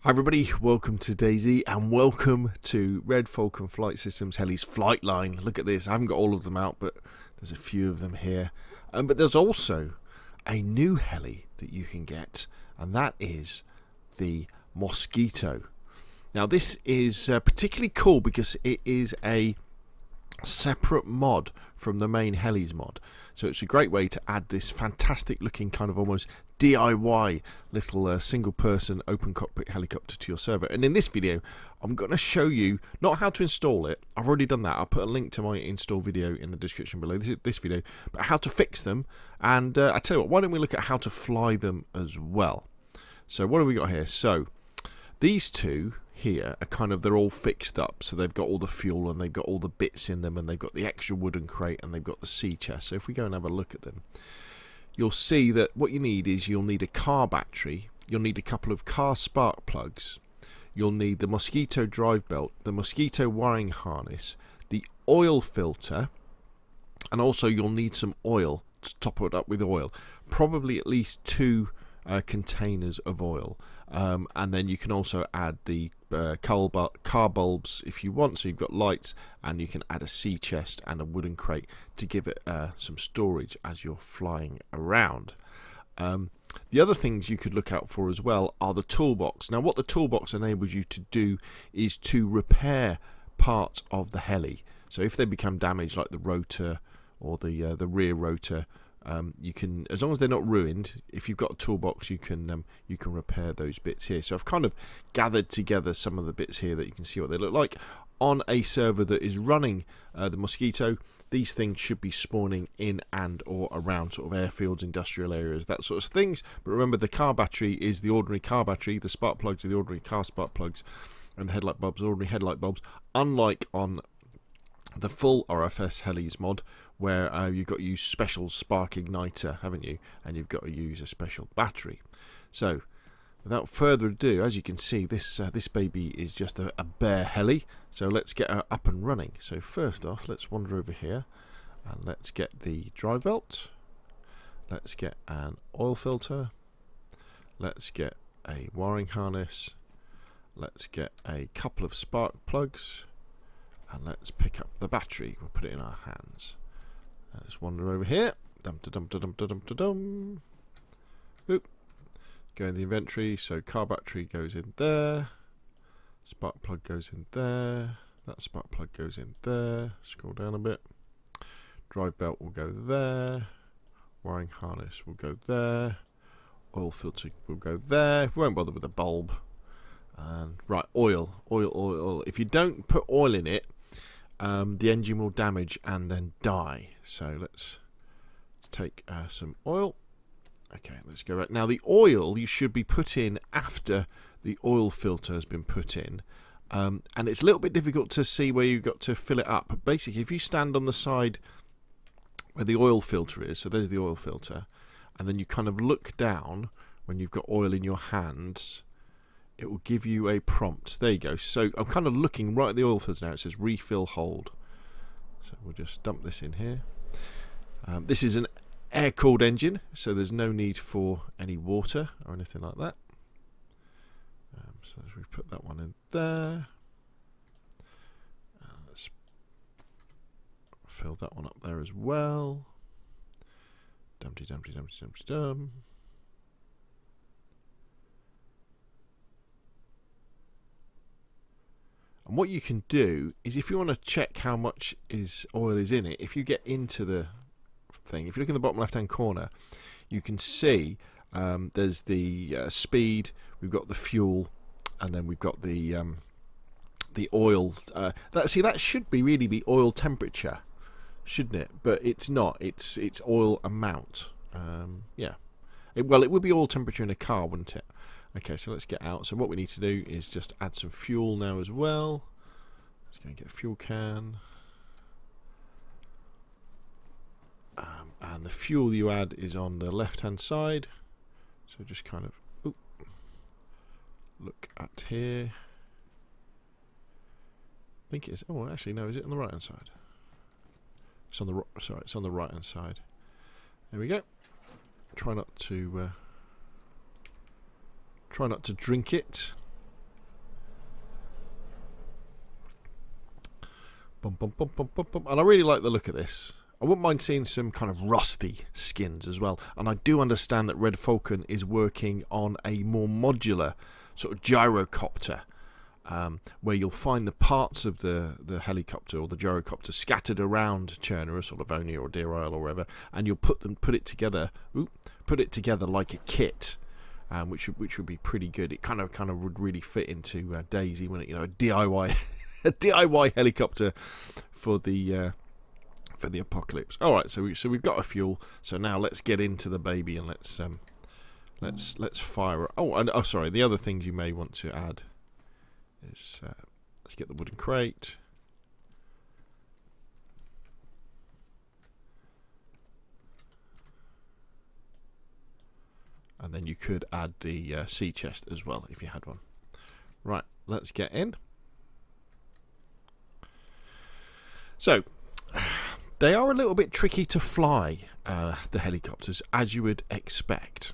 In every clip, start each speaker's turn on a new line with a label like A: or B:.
A: Hi everybody, welcome to DayZ and welcome to Red Falcon Flight Systems Heli's flight line. Look at this, I haven't got all of them out but there's a few of them here. Um, but there's also a new heli that you can get and that is the Mosquito. Now this is uh, particularly cool because it is a separate mod from the main helis mod. So it's a great way to add this fantastic looking kind of almost DIY little uh, single person open cockpit helicopter to your server. And in this video, I'm going to show you not how to install it. I've already done that. I'll put a link to my install video in the description below this, this video, but how to fix them. And uh, I tell you what, why don't we look at how to fly them as well? So what have we got here? So these two here are kind of they're all fixed up. So they've got all the fuel and they've got all the bits in them and they've got the extra wooden crate and they've got the sea chest. So if we go and have a look at them you'll see that what you need is you'll need a car battery. You'll need a couple of car spark plugs. You'll need the mosquito drive belt the mosquito wiring harness the oil filter and also you'll need some oil to top it up with oil. Probably at least two uh, containers of oil. Um, and then you can also add the uh, car bulbs if you want. So you've got lights and you can add a sea chest and a wooden crate to give it uh, some storage as you're flying around. Um, the other things you could look out for as well are the toolbox. Now what the toolbox enables you to do is to repair parts of the heli. So if they become damaged like the rotor or the uh, the rear rotor um, you can as long as they're not ruined if you've got a toolbox you can um, you can repair those bits here. So I've kind of gathered together some of the bits here that you can see what they look like on a server that is running uh, the Mosquito. These things should be spawning in and or around sort of airfields industrial areas that sort of things. But remember the car battery is the ordinary car battery. The spark plugs are the ordinary car spark plugs and the headlight bulbs are ordinary headlight bulbs unlike on the full RFS Helis mod where uh, you've got to use special spark igniter, haven't you? And you've got to use a special battery. So, without further ado, as you can see, this uh, this baby is just a, a bare heli. So let's get her up and running. So first off, let's wander over here and let's get the drive belt. Let's get an oil filter. Let's get a wiring harness. Let's get a couple of spark plugs and let's pick up the battery. We'll put it in our hands. Let's wander over here. Dum da dum da dum da dum da dum. Oop. Go in the inventory. So car battery goes in there. Spark plug goes in there. That spark plug goes in there. Scroll down a bit. Drive belt will go there. Wiring harness will go there. Oil filter will go there. We won't bother with the bulb. And right, oil, oil, oil, oil. If you don't put oil in it, um, the engine will damage and then die. So let's, take uh, some oil. Okay, let's go back. Now the oil you should be put in after the oil filter has been put in. Um, and it's a little bit difficult to see where you've got to fill it up. Basically, if you stand on the side where the oil filter is, so there's the oil filter, and then you kind of look down when you've got oil in your hands, it will give you a prompt. There you go. So I'm kind of looking right at the oil filter now. It says refill hold. So we'll just dump this in here. Um, this is an air-cooled engine, so there's no need for any water or anything like that. Um, so as we put that one in there. Uh, let's fill that one up there as well. Dumpty dumpty dumpty dumpty dum. And what you can do is if you want to check how much is oil is in it, if you get into the thing, if you look in the bottom left hand corner, you can see um, there's the uh, speed, we've got the fuel, and then we've got the um, the oil. Uh, that see that should be really be oil temperature, shouldn't it? But it's not. It's it's oil amount. Um, yeah. It, well, it would be oil temperature in a car, wouldn't it? Okay, so let's get out. So what we need to do is just add some fuel now as well. Let's go and get a fuel can. Um, and the fuel you add is on the left hand side. So just kind of oops, look at here. I think it's oh actually no, is it on the right hand side? It's on the sorry, it's on the right hand side. There we go. Try not to uh, Try not to drink it. Bum, bum, bum, bum, bum, bum. And I really like the look of this. I wouldn't mind seeing some kind of rusty skins as well. And I do understand that Red Falcon is working on a more modular sort of gyrocopter. Um, where you'll find the parts of the, the helicopter or the gyrocopter scattered around Cherna, or Oni or Deer Isle or wherever, and you'll put them put it together, ooh, put it together like a kit, um, which which would be pretty good. It kind of kind of would really fit into uh, DayZ when it you know a DIY a DIY helicopter for the uh, for the apocalypse. All right, so we, so we've got a fuel. So now let's get into the baby and let's um, let's let's fire. Oh, and oh, sorry. The other things you may want to add is uh, let's get the wooden crate. And then you could add the uh, sea chest as well if you had one. Right, let's get in. So, they are a little bit tricky to fly, uh, the helicopters, as you would expect.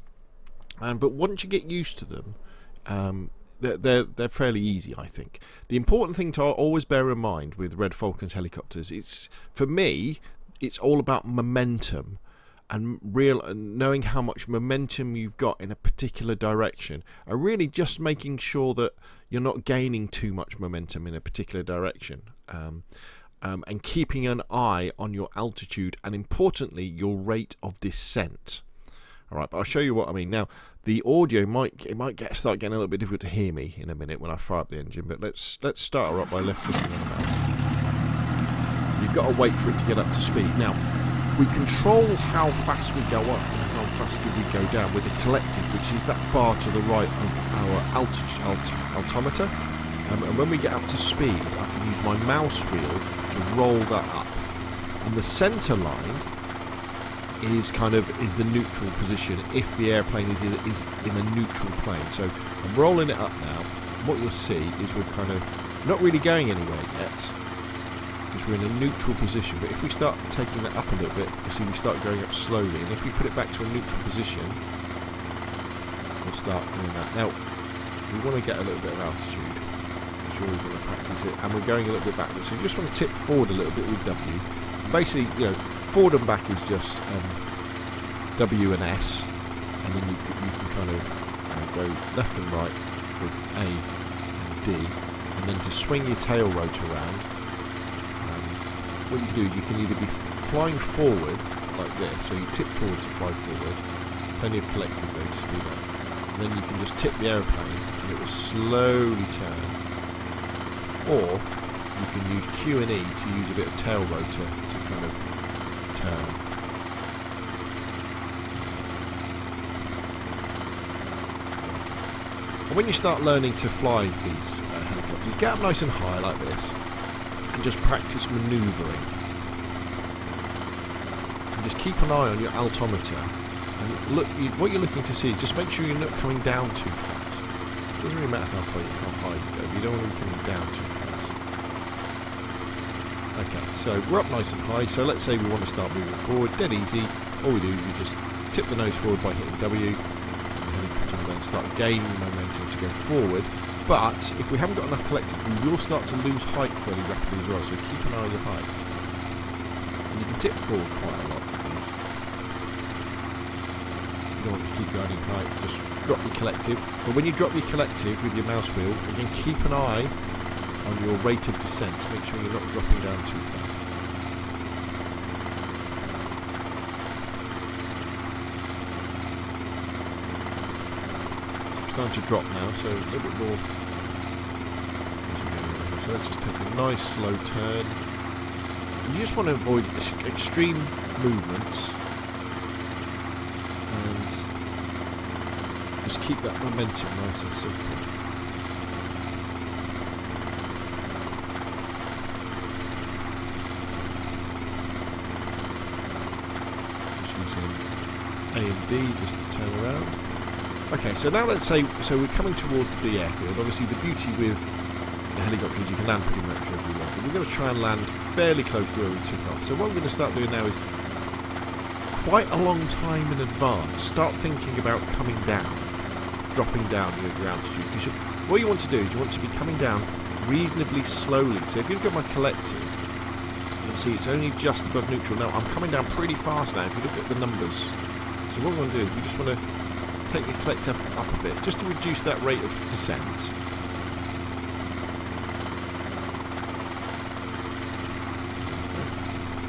A: Um, but once you get used to them, um, they're, they're, they're fairly easy, I think. The important thing to always bear in mind with Red Falcons helicopters, it's for me, it's all about momentum and real knowing how much momentum you've got in a particular direction and really just making sure that you're not gaining too much momentum in a particular direction um, um, and keeping an eye on your altitude and importantly your rate of descent. All right, but I'll show you what I mean. Now, the audio might it might get start getting a little bit difficult to hear me in a minute when I fire up the engine, but let's let's start her up by left clicking on the mouse. You've got to wait for it to get up to speed. Now, we control how fast we go up and how fast we go down with the collective, which is that bar to the right of our altitude alt altimeter. Um, and when we get up to speed, I can use my mouse wheel to roll that up. And the centre line is kind of is the neutral position if the airplane is in, is in a neutral plane. So I'm rolling it up now. What you'll see is we're kind of not really going anywhere yet because we're in a neutral position. But if we start taking that up a little bit, you see we start going up slowly. And if we put it back to a neutral position, we'll start doing that. Now we want to get a little bit of altitude want to practice it. And we're going a little bit backwards. So you just want to tip forward a little bit with W. Basically, you know, forward and back is just um, W and S. And then you, you can kind of uh, go left and right with A and D. And then to swing your tail rotor around, um, what you do, you can either be flying forward like this, so you tip forward to fly forward, plenty of collective there to speed up. And then you can just tip the aeroplane and it will slowly turn or you can use Q and E to use a bit of tail rotor to kind of turn. And when you start learning to fly these uh, helicopters, get up nice and high like this and just practice manoeuvring. And just keep an eye on your altimeter and look. You, what you're looking to see just make sure you're not coming down too. Doesn't really matter how, far, how high you go. You don't want be down too fast. Okay, so we're up nice and high, so let's say we want to start moving forward, dead easy. All we do is we just tip the nose forward by hitting W, and then start gaining momentum to go forward. But if we haven't got enough collectors, we will start to lose height fairly rapidly as well, so keep an eye on your height. And you can tip forward quite a lot. You don't want to keep going in height, just drop your collective. But when you drop your collective with your mouse wheel, again keep an eye on your rate of descent. Make sure you're not dropping down too fast. Starting to drop now, so a little bit more. So let's just take a nice slow turn. And you just want to avoid extreme movements and just keep that momentum nice and simple. A and B just to turn around. Okay, so now let's say, so we're coming towards the airfield. Obviously the beauty with the helicopter is you can land pretty much wherever you want. But we're going to try and land fairly close to where we took off. So what we're going to start doing now is quite a long time in advance, start thinking about coming down, dropping down your, altitude. You should, what you want to do is you want to be coming down reasonably slowly. So if you look at my collective, you'll see it's only just above neutral. Now, I'm coming down pretty fast now if you look at the numbers. So what we want to do is we just want to take the collective up a bit, just to reduce that rate of descent.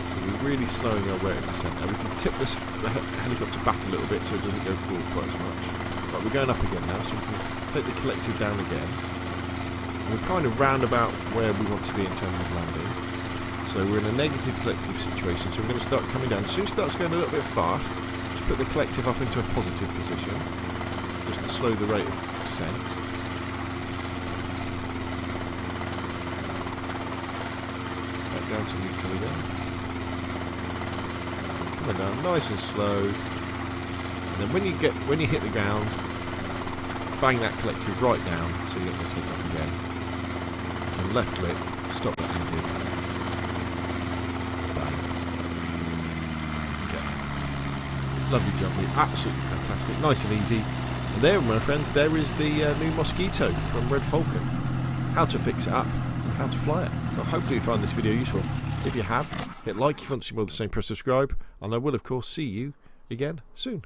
A: So we're really slowing our of descent. Now we can tip this the helicopter back a little bit so it doesn't go forward quite as much. But we're going up again now, so we can take the collective down again. We're kind of round about where we want to be in terms of landing. So we're in a negative collective situation, so we're going to start coming down. As soon as it starts going a little bit fast, just put the collective up into a positive position, just to slow the rate of descent. Back down to neutral again. Coming down nice and slow. And then when you get when you hit the ground, bang that collective right down so you get the take off again. And left click, stop that engine. Bang. Okay. Lovely jumping, absolutely fantastic, nice and easy. And there, my friends, there is the uh, new Mosquito from Red Falcon. How to fix it up and how to fly it. Well, hopefully you find this video useful. If you have, hit like if you want to see more of the same, press subscribe, and I will of course see you again soon.